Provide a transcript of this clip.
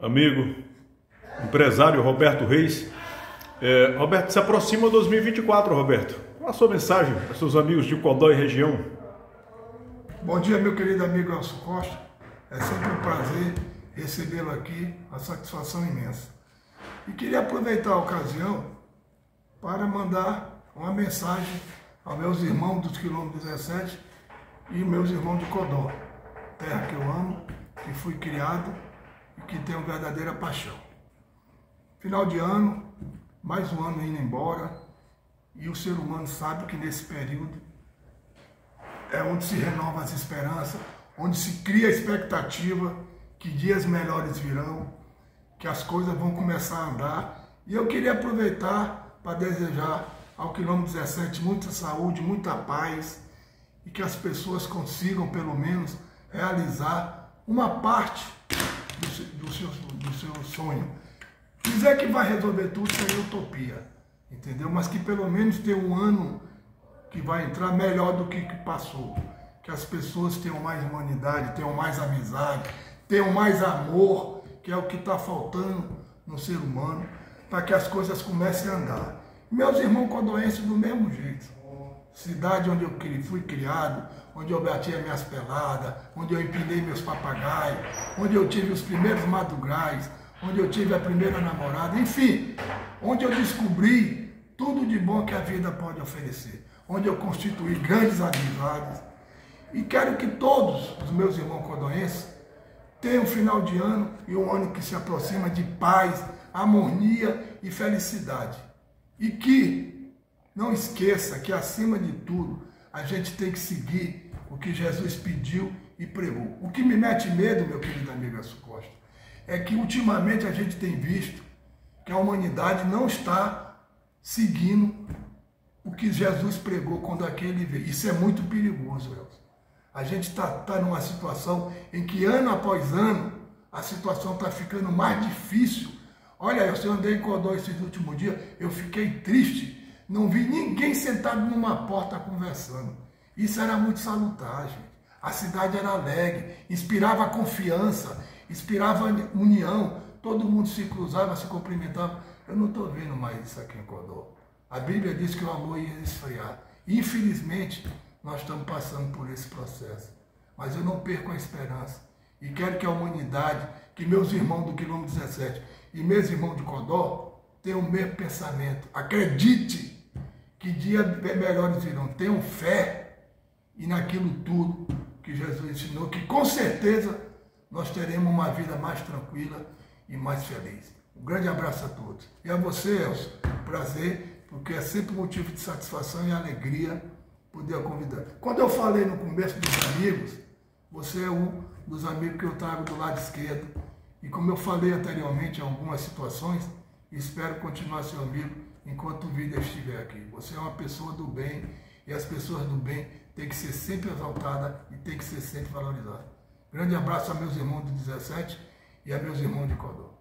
amigo, empresário Roberto Reis. É, Roberto, se aproxima 2024, Roberto. Qual a sua mensagem para seus amigos de Codó e região? Bom dia, meu querido amigo Elcio Costa. É sempre um prazer recebê-lo aqui, a satisfação imensa. E queria aproveitar a ocasião para mandar uma mensagem aos meus irmãos dos quilômetros 17 e meus irmãos de Codó, terra que eu amo, que fui criado e que tenho verdadeira paixão. Final de ano, mais um ano indo embora, e o ser humano sabe que nesse período é onde se renova as esperanças, onde se cria a expectativa que dias melhores virão, que as coisas vão começar a andar. E eu queria aproveitar para desejar ao quilômetro 17 muita saúde, muita paz e que as pessoas consigam, pelo menos, realizar uma parte do, seu, do seu sonho. Dizer que vai resolver tudo seria utopia, entendeu? Mas que pelo menos tenha um ano que vai entrar melhor do que, que passou. Que as pessoas tenham mais humanidade, tenham mais amizade, tenham mais amor, que é o que está faltando no ser humano, para que as coisas comecem a andar. Meus irmãos codoenses do mesmo jeito. Cidade onde eu fui criado, onde eu bati as minhas peladas, onde eu empinei meus papagaios, onde eu tive os primeiros madrugais, onde eu tive a primeira namorada, enfim, onde eu descobri tudo de bom que a vida pode oferecer, onde eu constituí grandes amizades. E quero que todos os meus irmãos codoenses tenham um final de ano e um ano que se aproxima de paz, harmonia e felicidade. E que não esqueça que, acima de tudo, a gente tem que seguir o que Jesus pediu e pregou. O que me mete medo, meu querido amigo Aço Costa, é que ultimamente a gente tem visto que a humanidade não está seguindo o que Jesus pregou quando aquele veio. Isso é muito perigoso, Elcio. A gente está tá numa situação em que ano após ano a situação está ficando mais difícil. Olha, eu andei em Codó esses últimos dias, eu fiquei triste não vi ninguém sentado numa porta conversando. Isso era muito salutar, gente. A cidade era alegre, inspirava confiança, inspirava união. Todo mundo se cruzava, se cumprimentava. Eu não estou vendo mais isso aqui em Codó. A Bíblia diz que o amor ia esfriar. Infelizmente, nós estamos passando por esse processo. Mas eu não perco a esperança. E quero que a humanidade, que meus irmãos do quilômetro 17 e meus irmãos de Codó tenham o mesmo pensamento. Acredite que dias melhores virão. Tenham fé e naquilo tudo que Jesus ensinou, que com certeza nós teremos uma vida mais tranquila e mais feliz. Um grande abraço a todos. E a você, Elcio, prazer, porque é sempre motivo de satisfação e alegria poder convidar. Quando eu falei no começo dos amigos, você é um dos amigos que eu trago do lado esquerdo. E como eu falei anteriormente em algumas situações, espero continuar seu amigo enquanto vida estiver aqui. Você é uma pessoa do bem e as pessoas do bem têm que ser sempre exaltadas e têm que ser sempre valorizadas. Grande abraço a meus irmãos do 17 e a meus irmãos de Codó.